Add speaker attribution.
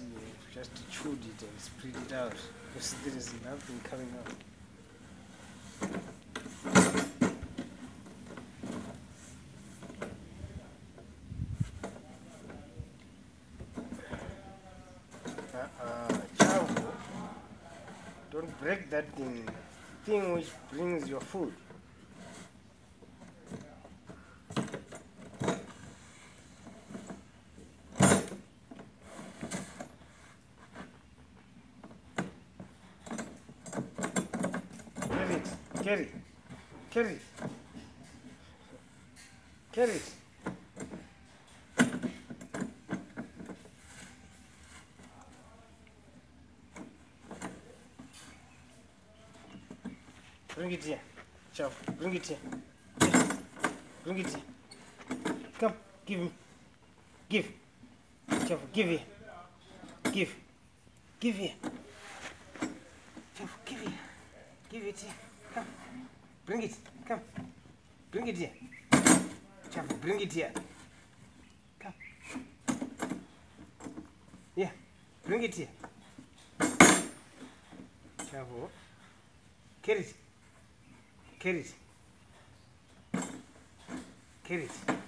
Speaker 1: you've just chewed it and spit it out because there is nothing coming out. Uh-uh, don't break that thing, thing which brings your food. Carry, carry, carry. Bring it here. Shawu. Bring it here. Here. Bring it here. Come. Give me. Give. Shawu. Give here. Give. Give here. Shawu. Give here. Give it here. Come. Bring it. Come. Bring it here. Shawu. Bring it here. Come. Yeah. Bring it here. Shawu. Carry it. Carry it. Carry it.